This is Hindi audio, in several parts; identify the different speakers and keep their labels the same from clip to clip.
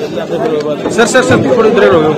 Speaker 1: सर सर सर थोड़ी उधर रहो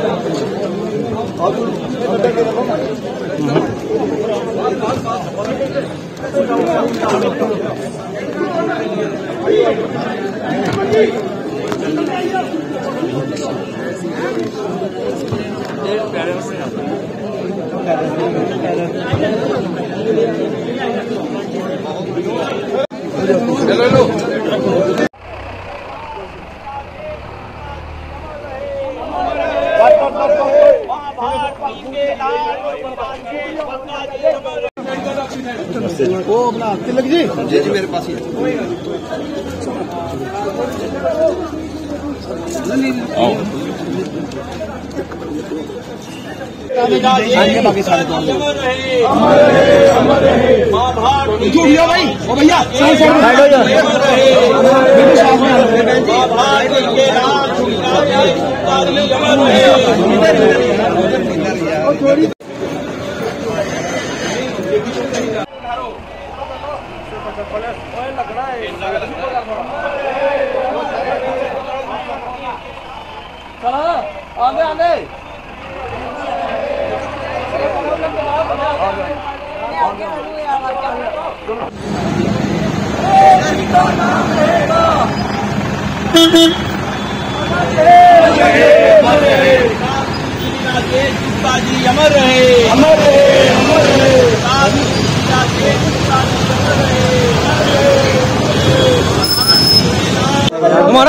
Speaker 2: वो अपना तिलक जी। जी जी मेरे पास ही बाकी सारे भैया। भाई ओ भैया साइड जा बिल्कुल साफ
Speaker 3: आंदे आंदे अमर रहे अमर रहे। अमर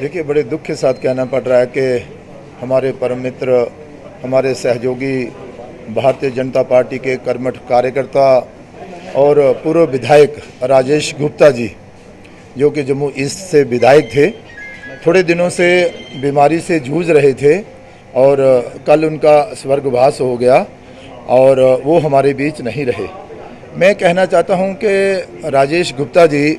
Speaker 4: देखिए, बड़े दुख के साथ कहना पड़ रहा है कि हमारे परम मित्र हमारे सहयोगी भारतीय जनता पार्टी के कर्मठ कार्यकर्ता और पूर्व विधायक राजेश गुप्ता जी, जो कि जम्मू ईस्ट से विधायक थे, थोड़े दिनों से बीमारी से जूझ रहे थे और कल उनका स्वर्गवास हो गया और वो हमारे बीच नहीं रहे। मैं कहना चाहता हूँ कि राजेश गुप्ता जी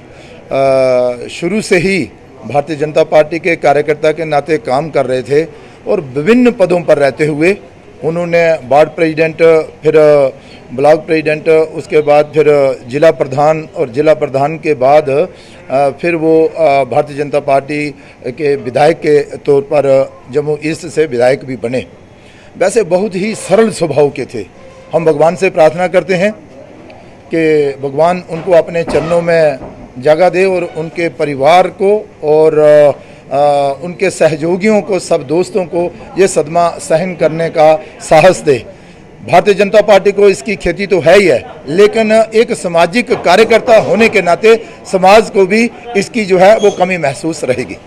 Speaker 4: शुरू से ही भारतीय जनता पार्टी के कार्यकर्ता के नाते काम कर रहे थे और विभिन्न पदों पर रहते हुए उन्होंने वार्ड प्रेसिडेंट, फिर ब्लॉक प्रेसिडेंट, उसके बाद फिर जिला प्रधान और जिला प्रधान के बाद फिर वो भारतीय जनता पार्टी के विधायक के तौर पर जम्मू ईस्ट से विधायक भी बने। वैसे बहुत ही सरल स्वभाव के थे। हम भगवान से प्रार्थना करते हैं कि भगवान उनको अपने चरणों में जगह दे और उनके परिवार को और अ, उनके सहयोगियों को सब दोस्तों को ये सदमा सहन करने का साहस दे। भारतीय जनता पार्टी को इसकी खेती तो है ही है लेकिन एक सामाजिक कार्यकर्ता होने के नाते समाज को भी इसकी जो है वो कमी महसूस रहेगी।